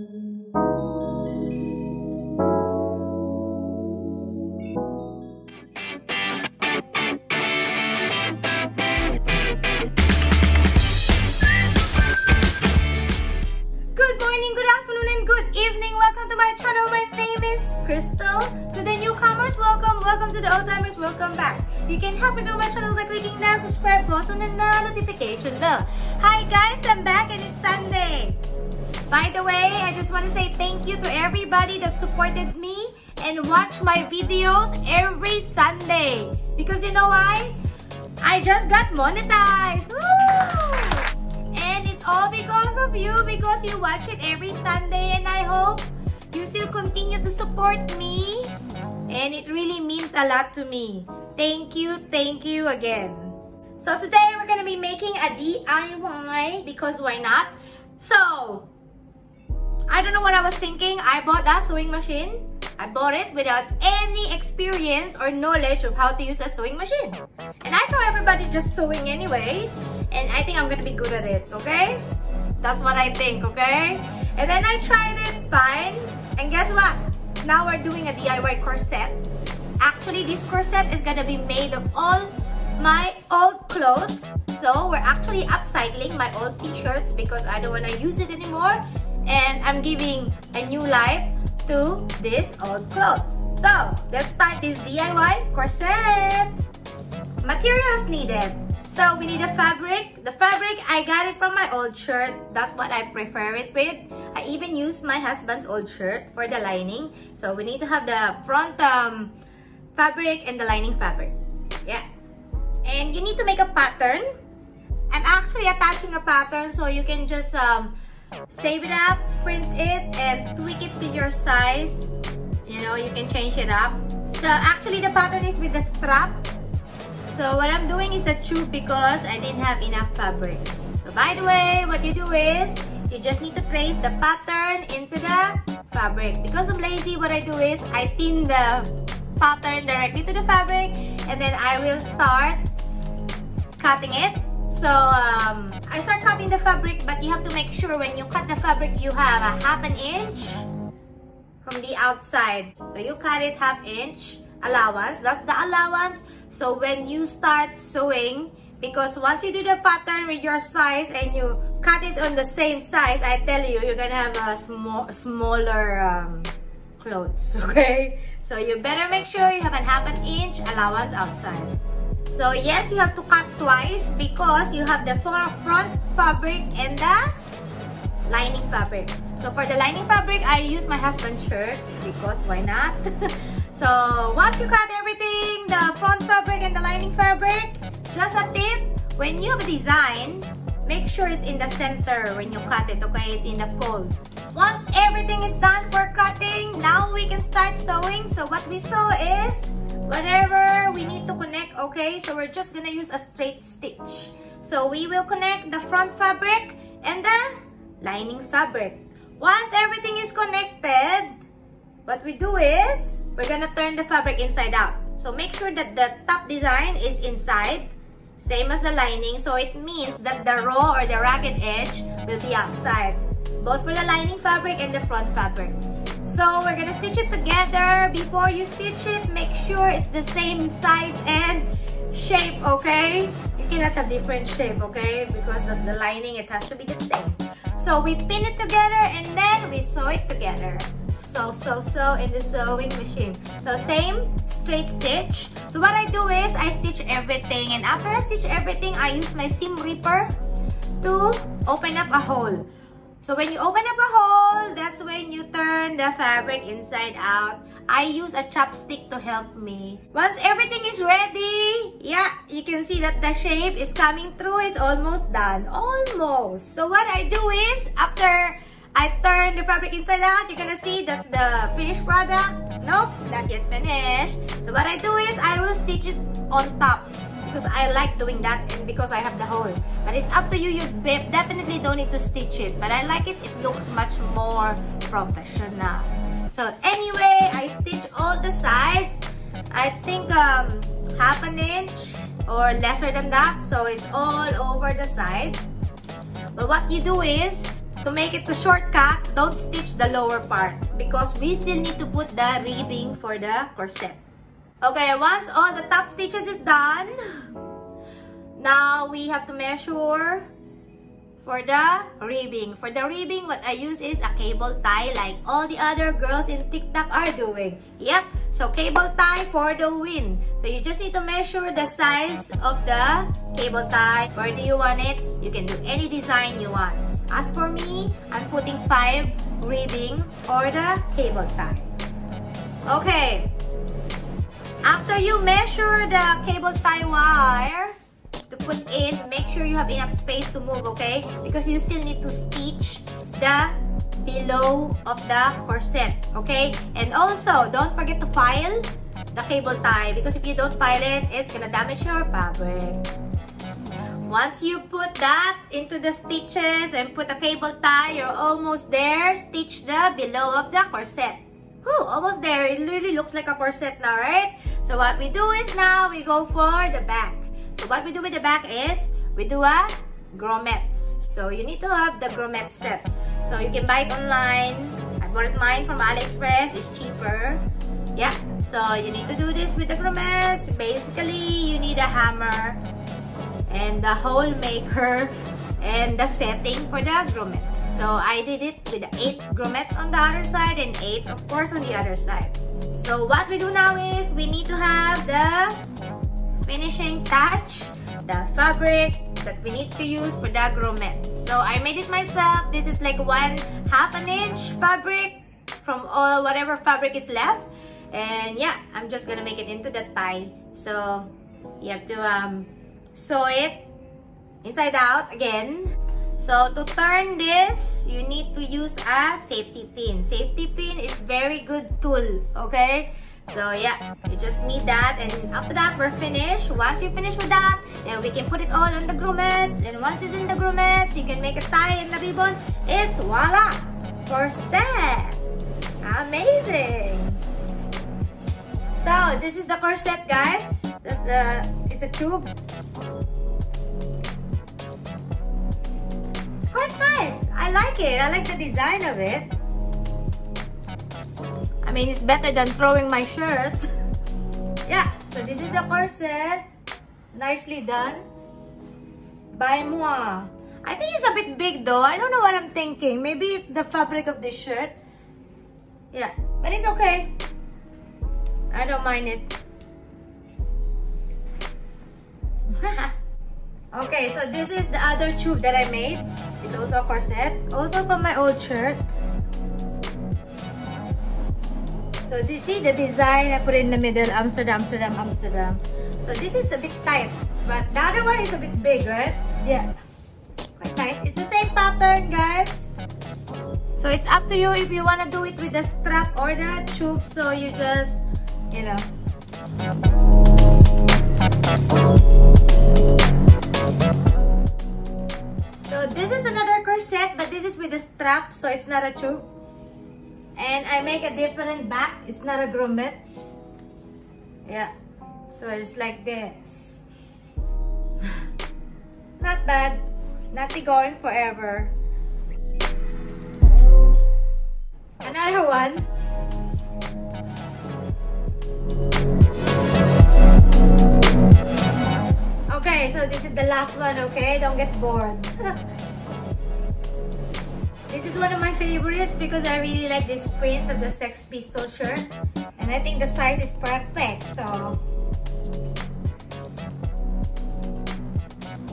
Alzheimer's, welcome to my channel. My name is Christel. To the newcomers, welcome. Welcome to the old timers, welcome back. You can help me grow my channel by clicking the subscribe button and the notification bell. Hi guys, I'm back and it's Sunday. By the way, I just want to say thank you to everybody that supported me and watch my videos every Sunday. Because you know why? I just got monetized. Woo! And it's all because of you, because you watch it every Sunday and I hope you still continue to support me. And it really means a lot to me. Thank you, thank you again. So today we're gonna be making a DIY because why not? So, I don't know what I was thinking. I bought that sewing machine. I bought it without any experience or knowledge of how to use a sewing machine. And I saw everybody just sewing anyway. And I think I'm gonna be good at it, okay? That's what I think, okay? And then I tried it, fine. And guess what? Now we're doing a DIY corset. Actually, this corset is gonna be made of all my old clothes. So we're actually upcycling my old t-shirts because I don't wanna use it anymore. And I'm giving a new life to these old clothes. So, let's start this DIY corset. Materials needed. So, we need a fabric. The fabric, I got it from my old shirt. That's what I prefer it with. I even use my husband's old shirt for the lining. So, we need to have the front um, fabric and the lining fabric. Yeah. And you need to make a pattern. I'm actually attaching a pattern so you can just um, save it up, print it, and tweak it to your size. You know, you can change it up. So actually the pattern is with the strap. So what I'm doing is a tube because I didn't have enough fabric. So by the way, what you do is, you just need to place the pattern into the fabric. Because I'm lazy, what I do is, I pin the pattern directly to the fabric and then I will start cutting it so um, I start cutting the fabric, but you have to make sure when you cut the fabric, you have a half an inch from the outside. So you cut it half inch allowance. That's the allowance. So when you start sewing, because once you do the pattern with your size and you cut it on the same size, I tell you, you're gonna have a small, smaller um, clothes, okay? So you better make sure you have a half an inch allowance outside. So yes, you have to cut twice because you have the front fabric and the lining fabric. So for the lining fabric, I use my husband's shirt because why not? so once you cut everything, the front fabric and the lining fabric, just a tip, when you have a design, make sure it's in the center when you cut it, okay? It's in the fold. Once everything is done for cutting, now we can start sewing. So what we sew is whatever we need to connect, okay? So we're just gonna use a straight stitch. So we will connect the front fabric and the lining fabric. Once everything is connected, what we do is, we're gonna turn the fabric inside out. So make sure that the top design is inside, same as the lining. So it means that the raw or the ragged edge will be outside. Both for the lining fabric and the front fabric. So we're gonna stitch it together. Before you stitch it, make sure it's the same size and shape, okay? You cannot have a different shape, okay? Because of the lining, it has to be the same. So we pin it together and then we sew it together. Sew, sew, sew in the sewing machine. So same straight stitch. So what I do is I stitch everything and after I stitch everything, I use my seam ripper to open up a hole. So when you open up a hole, that's when you turn the fabric inside out. I use a chopstick to help me. Once everything is ready, yeah, you can see that the shape is coming through. It's almost done. Almost. So what I do is, after I turn the fabric inside out, you're gonna see that's the finished product. Nope, not yet finished. So what I do is, I will stitch it on top because I like doing that and because I have the hole. But it's up to you. You definitely don't need to stitch it. But I like it. It looks much more professional. So anyway, I stitch all the sides. I think um, half an inch or lesser than that. So it's all over the side. But what you do is, to make it a shortcut, don't stitch the lower part because we still need to put the ribbing for the corset. Okay, once all the top stitches is done, now we have to measure for the ribbing. For the ribbing, what I use is a cable tie like all the other girls in TikTok are doing. Yep, so cable tie for the win. So you just need to measure the size of the cable tie. Where do you want it? You can do any design you want. As for me, I'm putting 5 ribbing for the cable tie. Okay. After you measure the cable tie wire, to put in, make sure you have enough space to move, okay? Because you still need to stitch the below of the corset, okay? And also, don't forget to file the cable tie because if you don't file it, it's gonna damage your fabric. Once you put that into the stitches and put the cable tie, you're almost there. Stitch the below of the corset. Whew, almost there. It literally looks like a corset now, right? So what we do is now we go for the back. So what we do with the back is, we do a grommets. So you need to have the grommet set. So you can buy it online. I bought mine from AliExpress. It's cheaper. Yeah, so you need to do this with the grommets. Basically, you need a hammer and the hole maker and the setting for the grommets. So I did it with 8 grommets on the other side and 8 of course on the other side. So what we do now is we need to have the finishing touch, the fabric that we need to use for the grommets. So I made it myself. This is like one half an inch fabric from all whatever fabric is left. And yeah, I'm just gonna make it into the tie. So you have to um, sew it inside out again. So to turn this, you need to use a safety pin. Safety pin is very good tool, okay? So yeah, you just need that and after that we're finished. Once you finish with that, then we can put it all on the grommets and once it's in the grommets, you can make a tie and a ribbon. It's voila! For Corset! Amazing! So this is the corset guys. That's the, it's a tube. I like it. I like the design of it. I mean, it's better than throwing my shirt. yeah, so this is the corset. Nicely done. By moi. I think it's a bit big though. I don't know what I'm thinking. Maybe it's the fabric of this shirt. Yeah, but it's okay. I don't mind it. okay, so this is the other tube that I made. It's also a corset. Also from my old shirt. So this see the design, I put in the middle, Amsterdam, Amsterdam, Amsterdam. So this is a bit tight, but the other one is a bit big, right? Yeah. Quite nice. It's the same pattern, guys. So it's up to you if you want to do it with the strap or the tube. So you just, you know. This is with the strap, so it's not a tube. And I make a different back. It's not a grommet. Yeah. So it's like this. not bad. Not going forever. Another one. Okay, so this is the last one, okay? Don't get bored. This is one of my favorites because I really like this print of the Sex Pistol shirt. And I think the size is perfect.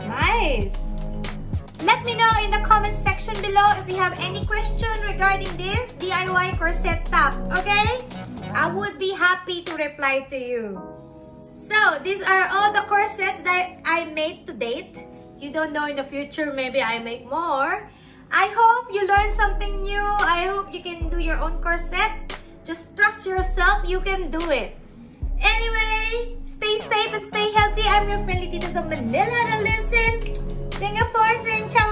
Nice! Let me know in the comment section below if you have any question regarding this DIY corset top, okay? I would be happy to reply to you. So, these are all the corsets that I made to date. You don't know in the future, maybe I make more. I hope you learned something new. I hope you can do your own corset. Just trust yourself, you can do it. Anyway, stay safe and stay healthy. I'm your friendly Tita from Manila that lives in Singapore. Saying ciao,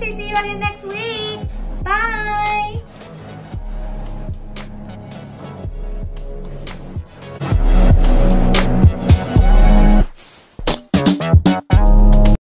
See you again next week. Bye!